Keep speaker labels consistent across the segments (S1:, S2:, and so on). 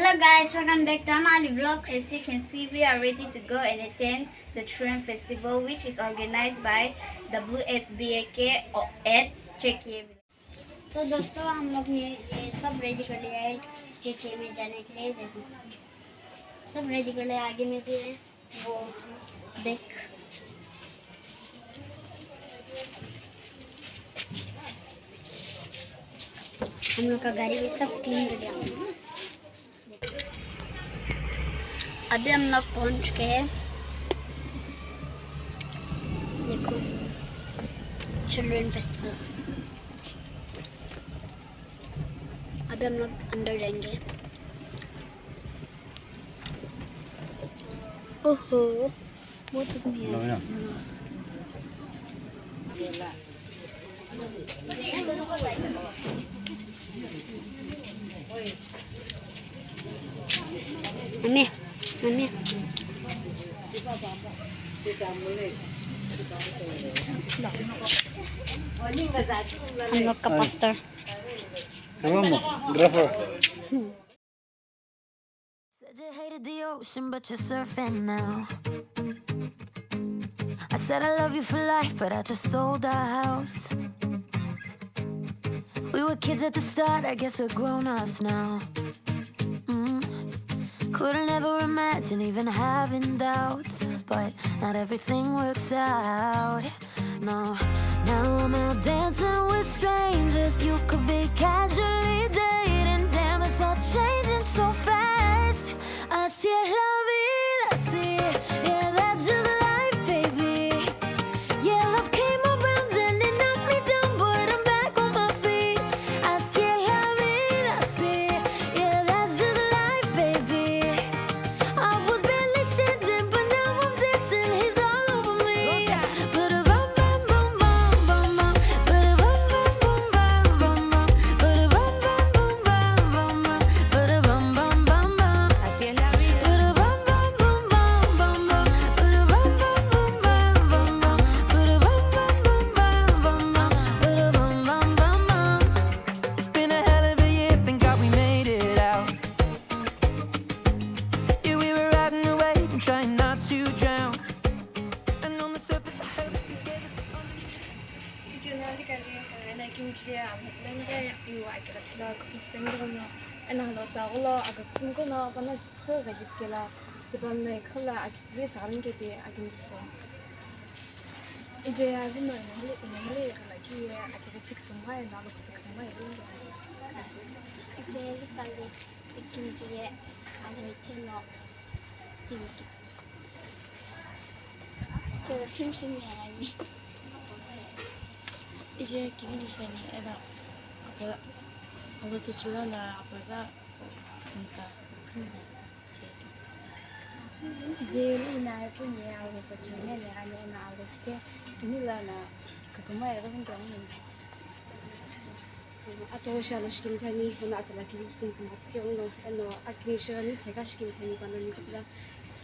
S1: Hello guys, welcome back to Amali Vlogs.
S2: As you can see, we are ready to go and attend the Tram Festival, which is organized by WSBAK at JK.
S1: तो दोस्तों हम लोग ने ये सब ready कर लिया है जेके में जाने के लिए देखो सब रेडी कर लिया आगे में भी है वो देख हम लोग का गाड़ी भी सब क्लीन कर लिया अभी हम लोग पहुँच गए हैं। देखो चिल्ड्रन फेस्टिवल। अभी हम लोग अंदर जाएँगे। ओहो बहुत है। I'm not a
S3: pastor. Come on,
S4: Said you hated the ocean, but you're surfing now. I said I love you for life, but I just sold our house. We were kids at the start, I guess we're grown ups now. Couldn't ever imagine even having doubts, but not everything works out. No, now I'm out dancing with strangers. You could be casually dating. Damn, it's all changing so fast. I
S2: see la
S4: 데 이와 이렇게라
S5: 그피스팅으로나 에나로 자올라 아가 친구나 바나 스크가 기스게라 드반네 칼라 아기게
S6: 사람게데 아기미스 이제 아주 너무 너무 가라기에 아기게 책좀 봐야 나도 책좀 봐야 이런 거
S1: 이제 빨리 이김지에 아니 밑에나 디비기 그 팀신이 아니
S6: 이제 기분이 좋네 에바 Apa Overtitular na apa za Sponsor Jeli na itu ni awal sejunya ni hanya na awal kita ini lah na kagama ya kan kami ini. أطول شيء أنا شكل ثاني هنا أتلاقي بسنكم هتسكرون إنه أكل شغلي سكاش شكل ثاني كنا نقبله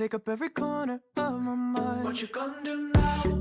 S5: take up every corner of my mind. What you gonna do now?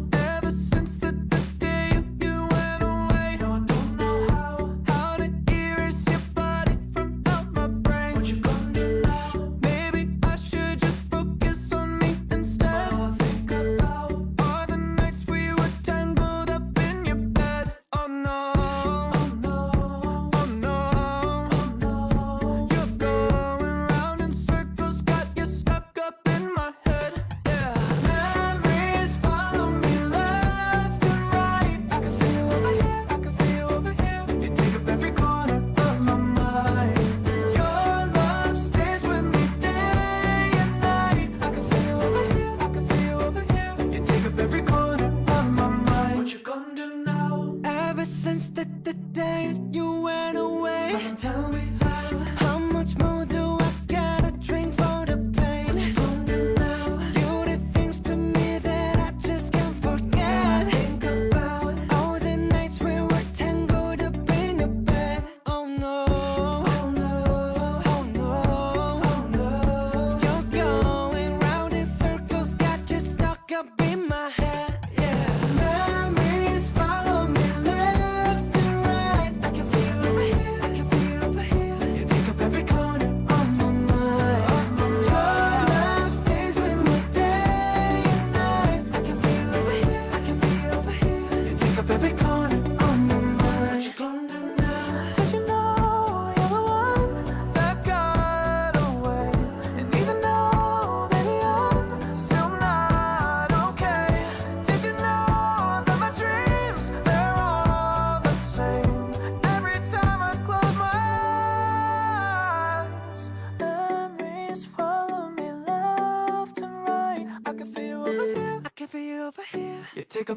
S5: my head, yeah.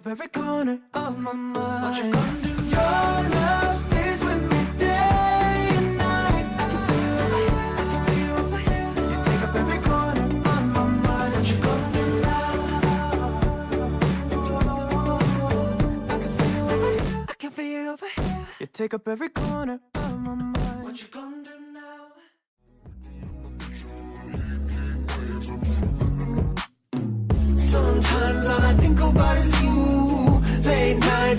S5: up every corner of my mind. What you gonna do? Your love stays with me day and night. I can feel you I can feel you over here. You take up every corner of my mind. What you gonna do now? I can feel you over here, I can feel you over here. You take up every corner of my mind. What you gonna do now? Sometimes all I think about is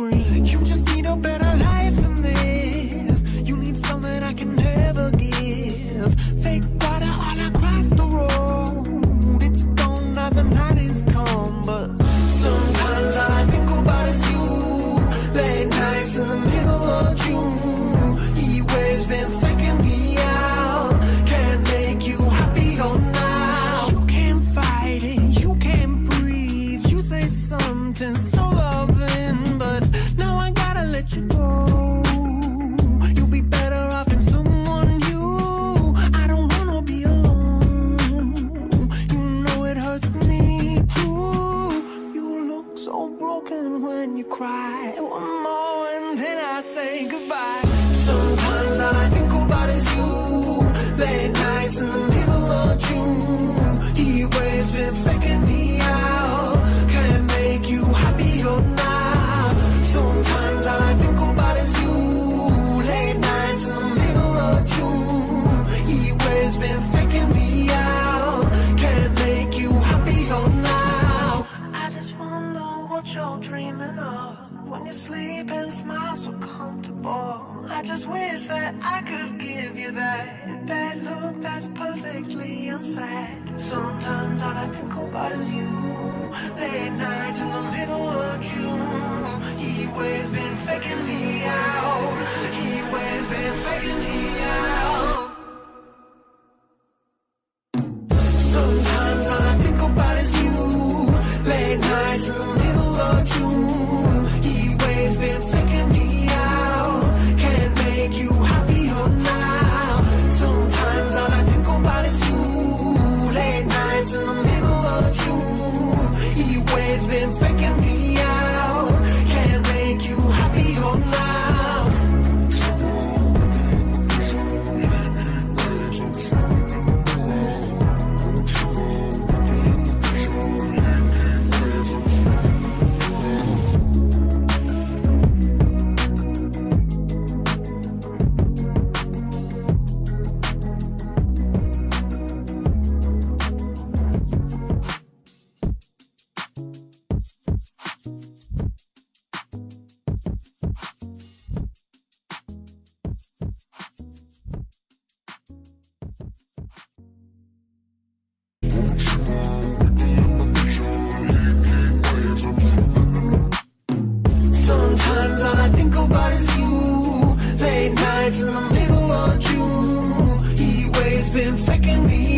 S5: You just need a better life than this. You need something I can never give. Fake water all I comfortable. I just wish that I could give you that bad look that's perfectly unsaid. Sometimes all I think about is you. Late nights in the middle of June. He always been faking me out. He always been faking me. Been faking me